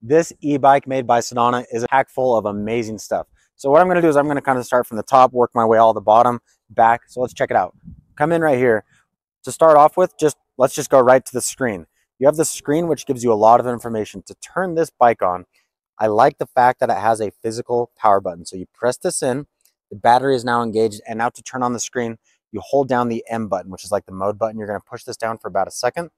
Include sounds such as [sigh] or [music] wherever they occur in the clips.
This e-bike made by Senada is packed full of amazing stuff. So what I'm gonna do is I'm gonna kind of start from the top, work my way all the bottom, back. So let's check it out. Come in right here. To start off with, just let's just go right to the screen. You have the screen, which gives you a lot of information. To turn this bike on, I like the fact that it has a physical power button. So you press this in, the battery is now engaged, and now to turn on the screen, you hold down the M button, which is like the mode button. You're gonna push this down for about a second,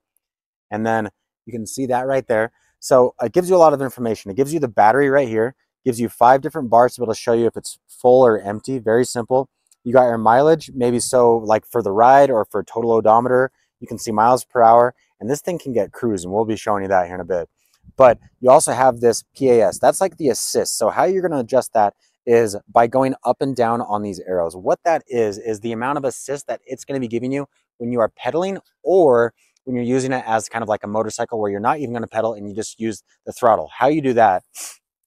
and then you can see that right there. So uh, it gives you a lot of information. It gives you the battery right here, gives you five different bars to be able to show you if it's full or empty. Very simple. You got your mileage, maybe so like for the ride or for total odometer, you can see miles per hour. And this thing can get cruise, and we'll be showing you that here in a bit. But you also have this PAS. That's like the assist. So how you're going to adjust that is by going up and down on these arrows. What that is, is the amount of assist that it's going to be giving you when you are pedaling or when you're using it as kind of like a motorcycle where you're not even going to pedal and you just use the throttle. How you do that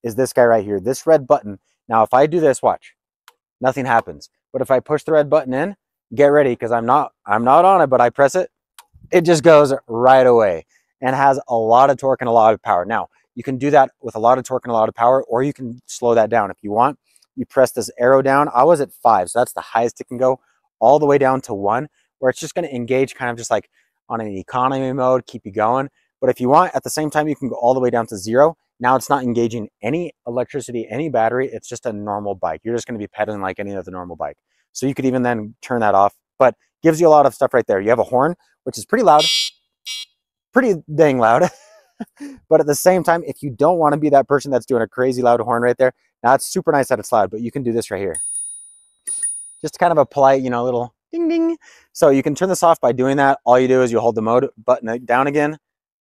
is this guy right here, this red button. Now, if I do this, watch, nothing happens. But if I push the red button in, get ready because I'm not, I'm not on it, but I press it, it just goes right away and has a lot of torque and a lot of power. Now, you can do that with a lot of torque and a lot of power, or you can slow that down. If you want, you press this arrow down. I was at five, so that's the highest it can go, all the way down to one, where it's just gonna engage kind of just like on an economy mode, keep you going. But if you want, at the same time, you can go all the way down to zero. Now it's not engaging any electricity, any battery. It's just a normal bike. You're just gonna be pedaling like any other normal bike. So you could even then turn that off, but gives you a lot of stuff right there. You have a horn, which is pretty loud, pretty dang loud. [laughs] but at the same time, if you don't want to be that person that's doing a crazy loud horn right there, now it's super nice that it's loud, but you can do this right here. Just kind of a polite, you know, little ding ding. So you can turn this off by doing that. All you do is you hold the mode button uh, down again.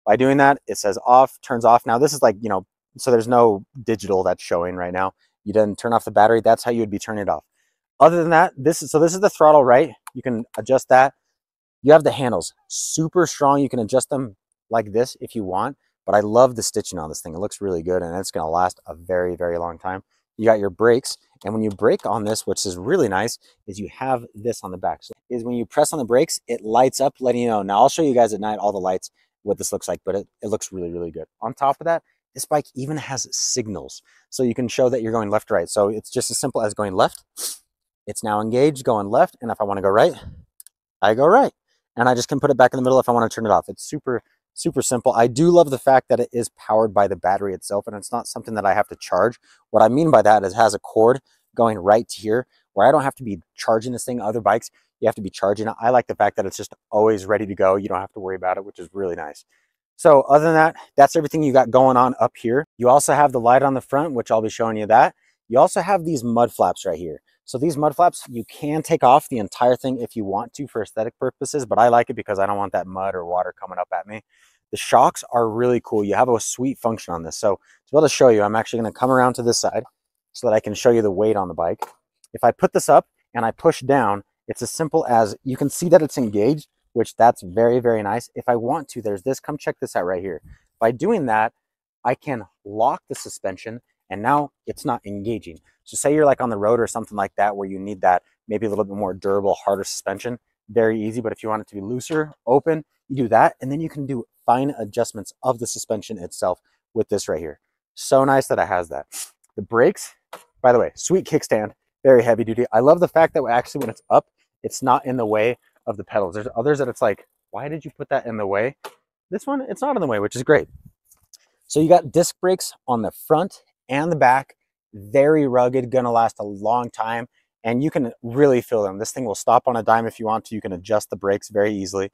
By doing that, it says off, turns off. Now this is like, you know, so there's no digital that's showing right now. You didn't turn off the battery. That's how you would be turning it off. Other than that, this is, so this is the throttle, right? You can adjust that. You have the handles, super strong. You can adjust them like this if you want. But I love the stitching on this thing. It looks really good and it's going to last a very, very long time. You got your brakes. And when you brake on this, which is really nice, is you have this on the back. So is when you press on the brakes, it lights up, letting you know. Now I'll show you guys at night all the lights, what this looks like, but it, it looks really, really good. On top of that, this bike even has signals. So you can show that you're going left right. So it's just as simple as going left. It's now engaged, going left. And if I want to go right, I go right. And I just can put it back in the middle if I want to turn it off. It's super, super simple. I do love the fact that it is powered by the battery itself and it's not something that I have to charge. What I mean by that is it has a cord going right to here where I don't have to be charging this thing. Other bikes, you have to be charging it. I like the fact that it's just always ready to go. You don't have to worry about it, which is really nice. So other than that, that's everything you got going on up here. You also have the light on the front, which I'll be showing you that. You also have these mud flaps right here. So these mud flaps, you can take off the entire thing if you want to for aesthetic purposes, but I like it because I don't want that mud or water coming up at me. The shocks are really cool. You have a sweet function on this. So to be able to show you, I'm actually going to come around to this side so that I can show you the weight on the bike. If I put this up and I push down, it's as simple as you can see that it's engaged, which that's very, very nice. If I want to, there's this, come check this out right here. By doing that, I can lock the suspension and now it's not engaging. So say you're like on the road or something like that where you need that maybe a little bit more durable, harder suspension, very easy. But if you want it to be looser, open, you do that. And then you can do fine adjustments of the suspension itself with this right here. So nice that it has that. The brakes, by the way, sweet kickstand, very heavy duty. I love the fact that actually when it's up, it's not in the way of the pedals. There's others that it's like, why did you put that in the way? This one, it's not in the way, which is great. So you got disc brakes on the front and the back, very rugged, gonna last a long time, and you can really feel them. This thing will stop on a dime if you want to. You can adjust the brakes very easily.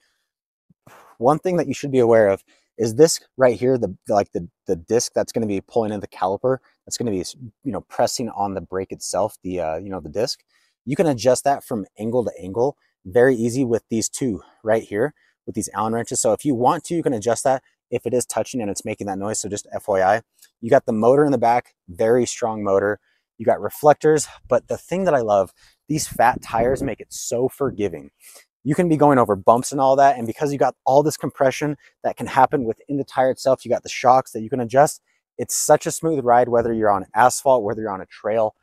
One thing that you should be aware of is this right here, the like the, the disc that's gonna be pulling in the caliper, that's gonna be, you know, pressing on the brake itself, the, uh, you know, the disc. You can adjust that from angle to angle very easy with these two right here with these Allen wrenches. So if you want to, you can adjust that if it is touching and it's making that noise. So just FYI, you got the motor in the back, very strong motor. You got reflectors, but the thing that I love, these fat tires make it so forgiving. You can be going over bumps and all that. And because you got all this compression that can happen within the tire itself, you got the shocks that you can adjust. It's such a smooth ride, whether you're on asphalt, whether you're on a trail.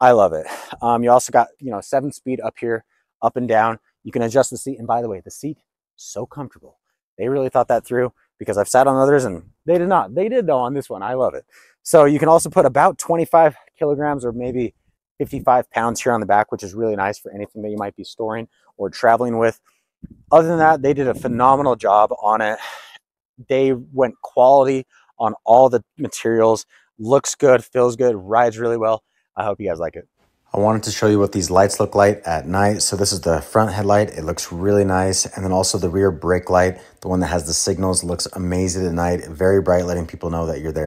I love it. Um, you also got, you know, seven speed up here, up and down. You can adjust the seat. And by the way, the seat, so comfortable. They really thought that through. Because I've sat on others and they did not. They did though on this one. I love it. So you can also put about 25 kilograms or maybe 55 pounds here on the back, which is really nice for anything that you might be storing or traveling with. Other than that, they did a phenomenal job on it. They went quality on all the materials. Looks good, feels good, rides really well. I hope you guys like it. I wanted to show you what these lights look like at night. So this is the front headlight. It looks really nice. And then also the rear brake light, the one that has the signals looks amazing at night. Very bright, letting people know that you're there.